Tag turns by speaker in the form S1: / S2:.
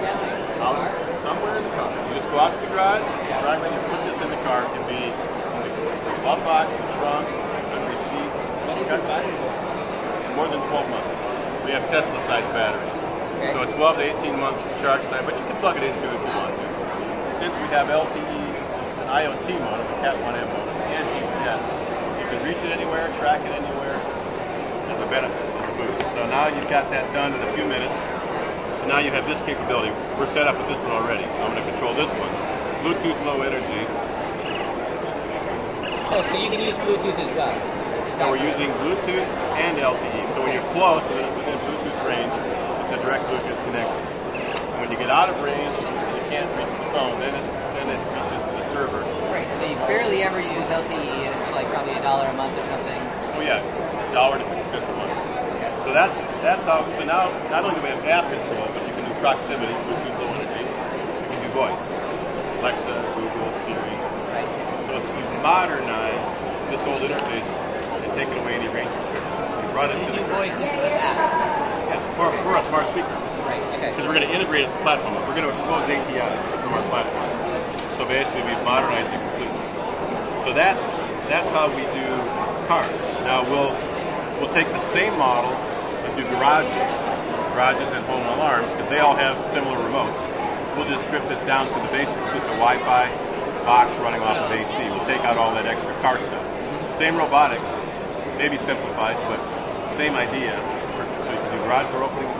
S1: Out somewhere in the car. You just go out to the garage, right when you put this in the car, it can be in the glove box, the trunk, on the seat.
S2: What is this battery for?
S1: More than 12 months. We have Tesla-sized batteries.
S2: Okay.
S1: So a 12 to 18 month charge time, but you can plug it into if you want to. Since we have LTE, an IoT modem, a Cat 1M modem, and GPS, you can reach it anywhere, track it anywhere. As a benefit, as a boost. So now you've got that done in a few minutes. Now you have this capability. We're set up with this one already, so I'm going to control this one. Bluetooth low energy.
S2: Oh, so you can use Bluetooth as well.
S1: So we're using Bluetooth and LTE. So when you're close within, within Bluetooth range, it's a direct Bluetooth connection. When you get out of range and you can't reach the phone, then, it's, then it reaches to the server.
S2: Right. So you barely ever use LTE, and it's like probably a dollar a month or something.
S1: Oh yeah, a dollar to fifty cents a month. So that's that's how. So now not only do we have app control, but you can do proximity, Bluetooth low energy. You can do voice, Alexa, Google, Siri.
S2: Right.
S1: So it's you've modernized this old interface and taken away any range restrictions. You brought it to the
S2: voice into the app.
S1: yeah, for, for a smart speaker.
S2: Right. Okay.
S1: Because we're going to integrate the platform. We're going to expose APIs from our platform. So basically, we've modernized it completely. So that's that's how we do cars. Now we'll we'll take the same model and do garages, garages and home alarms because they all have similar remotes. We'll just strip this down to the basics, just a Wi-Fi box running off of AC. We'll take out all that extra car stuff. Same robotics, maybe simplified, but same idea. So you can do garage door opening